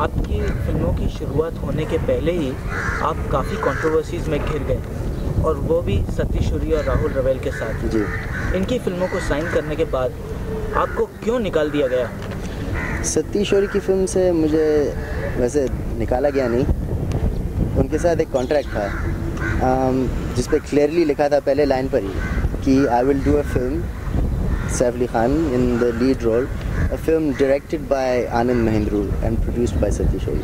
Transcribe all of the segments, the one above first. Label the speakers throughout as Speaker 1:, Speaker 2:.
Speaker 1: आपकी फ़िल्मों की शुरुआत होने के पहले ही आप काफ़ी कंट्रोवर्सीज में घिर गए और वो भी सतीशुरी और राहुल रवेल के साथ।
Speaker 2: जी।
Speaker 1: इनकी फ़िल्मों को साइन करने के बाद आपको क्यों निकाल दिया गया?
Speaker 2: सतीश्वरी की फ़िल्म से मुझे वैसे निकाला गया नहीं। उनके साथ एक कॉन्ट्रैक्ट था जिस पे क्लियरली लिखा था पहले लाइन पर ही कि I will do a film Saif Ali Khan in the lead role a film directed by Anand Mahendroo and produced by Satishwari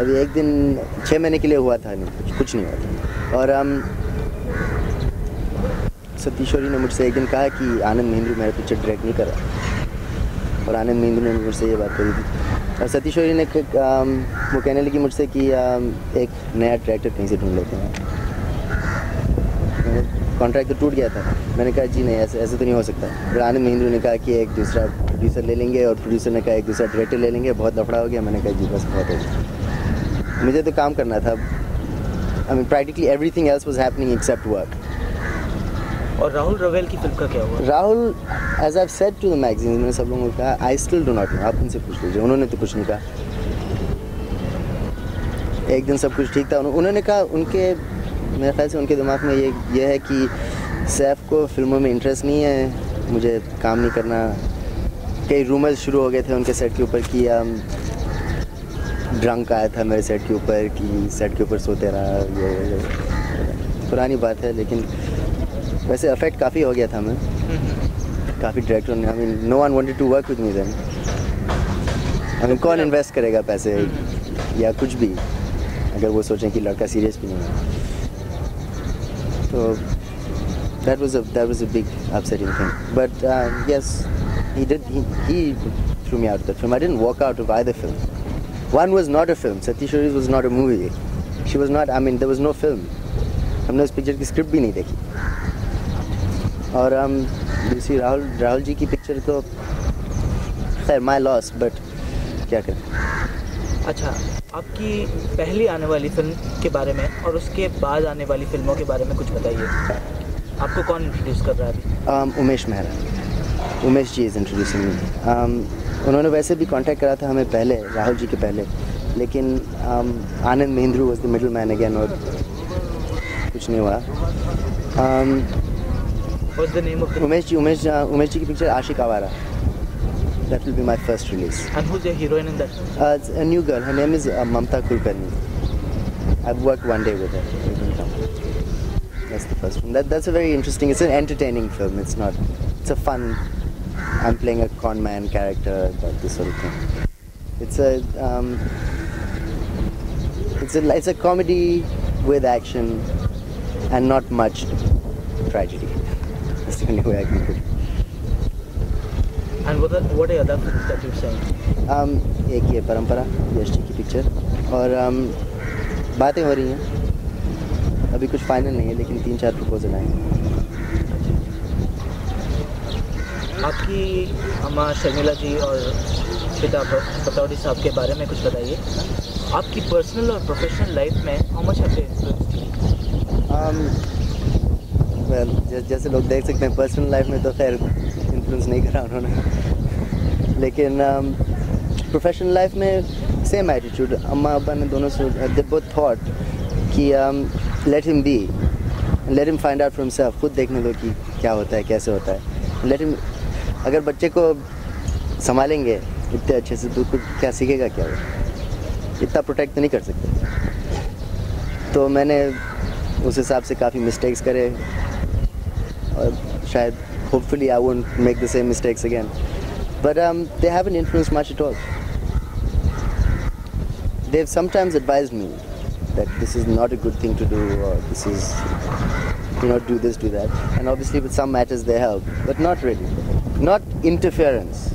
Speaker 2: अभी एक दिन छः महीने के लिए हुआ था नहीं कुछ कुछ नहीं हुआ था। और हम सतीश्वरी ने मुझसे एक दिन कहा कि आनंद महेंद्रू मेरा पिक्चर डायरेक्ट नहीं कर रहा। और आनंद महेंद्रू ने मुझसे ये बात करी थी। और सतीश्वरी ने um, वो कहने लगी मुझसे कि um, एक नया डायरेक्टर कहीं से ढूंढ लेते हैं। कॉन्ट्रैक्ट तो टूट गया था। मैंने कहा जी नहीं ऐसे ऐसे तो नहीं हो सकता। फिर आनंद महेंद्रू ने कहा कि एक दूसरा प्रोड्यूसर ले लेंगे और प्रोड्यूसर ने कहा एक दूसरा डायरेक्टर ले लेंगे। बहुत लफड़ा हो गया। मैंने कहा जी बस बहुत हो गया। मुझे तो काम करना था। I mean practically everything else was happening except work
Speaker 1: और राहुल रवेल की फ़िल्म का क्या हुआ?
Speaker 2: Rahul as I said to the magazine मैंने सब लोगों को कहा I still do not know आप उनसे पूछ लीजिए। उन्होंने तो कुछ नहीं कहा। एक दिन सब कुछ ठीक था। उन्होंने कहा उनके मेरे ख्याल से उनके दिमाग में ये ये है कि सैफ को फ़िल्मों में इंटरेस्ट नहीं है। मुझे काम नहीं करना कई रूमर्स शुरू हो गए थे उनके सेट के ऊपर कि ड्रंक आया था मेरे सेट के ऊपर कि सेट के ऊपर सोते रहा ये ये-। पुरानी बात है लेकिन वैसे अफेक्ट काफ़ी हो गया था मैं काफ़ी डायरेक्टर ने I mean no one wanted to work with me then I mean कौन इन्वेस्ट करेगा पैसे या कुछ भी अगर वो सोचें कि लड़का सीरियस भी नहीं है। तो was a that was a big upsetting thing but uh, yes he did he, he threw me out of that film I didn't walk out of either film one was not a film Satish Shori's was not a movie she was not I mean there was no film हमने उस picture की script भी नहीं देखी और हम दूसरी राहुल राहुल जी की पिक्चर तो खैर माई लॉस बट क्या करें
Speaker 1: अच्छा आपकी पहली आने वाली फ़िल्म के बारे में और उसके बाद आने वाली फ़िल्मों के बारे में कुछ बताइए आपको कौन इंट्रोड्यूस कर रहा है अभी
Speaker 2: um, Umesh Mehra Umesh ji is introducing me उन्होंने वैसे भी कांटेक्ट करा था हमें पहले राहुल जी के पहले लेकिन um, Anand Mahendru was the middle man again और कुछ नहीं हुआ um, उमेश जी उमेश uh, उमेश जी की picture Aashiq Awara that will be my first release
Speaker 1: and who is your heroine in that
Speaker 2: Uh, it's a new girl. Her name is uh, Mamta Kulkarni. I've worked one day with her. That's the first one. That, that's a very interesting. It's an entertaining film. It's not. It's a fun. I'm playing a con man character, that this sort of thing. It's a. Um, it's a. It's a comedy with action, and not much tragedy. That's the only way I can put it.
Speaker 1: And what are what are other films that you saying
Speaker 2: um, एक ये परंपरा यश जी की picture और um, बातें हो रही हैं अभी कुछ फाइनल नहीं है लेकिन तीन चार प्रपोजल आए हैं
Speaker 1: आपकी अम्मा शर्मिला जी और पिता पतौड़ी साहब के बारे में कुछ बताइए। आपकी पर्सनल और प्रोफेशनल लाइफ में हाउ मच
Speaker 2: um, जै- जैसे लोग देख सकते हैं पर्सनल लाइफ में तो खैर इन्फ्लुएंस नहीं करा उन्होंने। लेकिन प्रोफेशनल लाइफ में सेम एटीट्यूड अम्मा अब्बा ने दोनों से बोथ थॉट कि let him be let him find out from self खुद देखने दो कि क्या होता है कैसे होता है। लेट हिम अगर बच्चे को संभालेंगे इतने अच्छे से तो क्या सीखेगा क्या इतना प्रोटेक्ट तो नहीं कर सकते। तो मैंने उस हिसाब से काफ़ी मिस्टेक्स करे और शायद hopefully I won't make the same mistakes again but they have an influence much it all they've sometimes advise me that this is not a good thing to do और this is do not do this do that and obviously with some matters they have but not ready not interference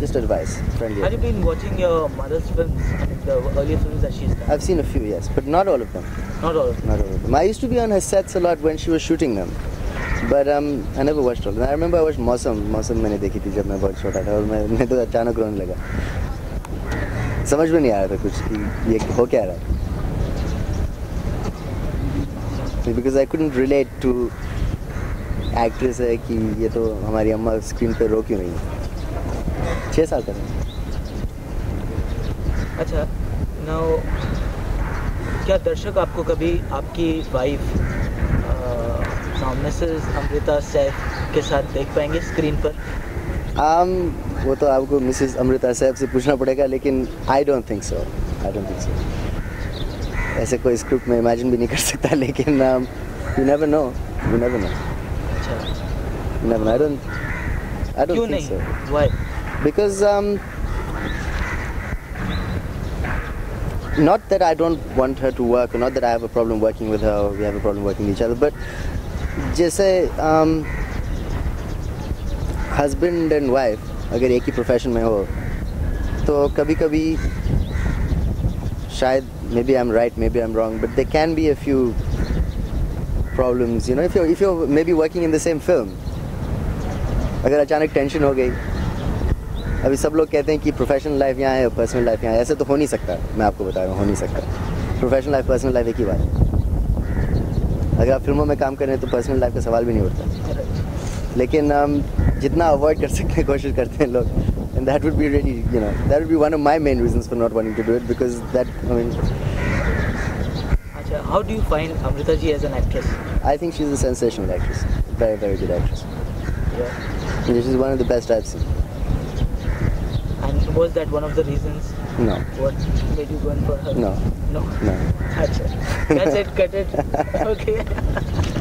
Speaker 2: just advice friendly
Speaker 1: Have you been watching your mother's films, I mean, the earlier films that she's done?
Speaker 2: I've seen a few yes but not all of them
Speaker 1: Not all of them.
Speaker 2: not all of them I used to be on her sets a lot when she was shooting them but um, I never watched all of them I remember I watched Mausam Mausam मैंने देखी थी जब मैं बहुत छोटा था और मैं मैं तो अचानक रोने लगा समझ में नहीं आ रहा था कुछ कि ये हो क्या रहा है because I couldn't relate to actress है कि ये तो हमारी अम्मा स्क्रीन पे रो क्यों रही है। छः साल का
Speaker 1: अच्छा नाउ क्या दर्शक आपको कभी आपकी वाइफ मिसेस अमृता सैफ के साथ देख पाएँगे स्क्रीन पर?
Speaker 2: Um, वो तो आपको मिसेस अमृता सैफ से पूछना पड़ेगा लेकिन I don't think so I don't think so ऐसे कोई स्क्रिप्ट में इमेजिन भी नहीं कर सकता लेकिन you never know you never know
Speaker 1: अच्छा
Speaker 2: you never know I don't I
Speaker 1: क्यों
Speaker 2: डोंट थिंक
Speaker 1: नहीं
Speaker 2: so
Speaker 1: why
Speaker 2: because um, not that I don't want her to work, or not that I have a problem working with her, or we have a problem working with each other, but जैसे husband and wife अगर एक ही profession में हो तो कभी कभी शायद maybe I am right maybe I am wrong but they can be a few problems you know if you if you may be working in the same film अगर अचानक टेंशन हो गई अभी सब लोग कहते हैं कि प्रोफेशनल लाइफ यहाँ है पर्सनल लाइफ यहाँ है। ऐसे तो हो नहीं सकता मैं आपको बता रहा हूँ हो नहीं सकता। प्रोफेशनल लाइफ पर्सनल लाइफ एक ही बात है। अगर आप फ़िल्मों में काम कर रहे हैं तो पर्सनल लाइफ का सवाल भी नहीं उठता। लेकिन um, जितना अवॉइड कर सकते हैं कोशिश करते हैं लोग and that would be really you know that would be one of my main reasons for not wanting to do it because that
Speaker 1: I mean How do you find Amritaji as an actress?
Speaker 2: I think she's a sensational actress. Very, very good actress. Yeah. And she's one of the best I've seen.
Speaker 1: And was that one of the reasons?
Speaker 2: No.
Speaker 1: What made you go in for her?
Speaker 2: No.
Speaker 1: No.
Speaker 2: No.
Speaker 1: it That's it. Cut it. okay.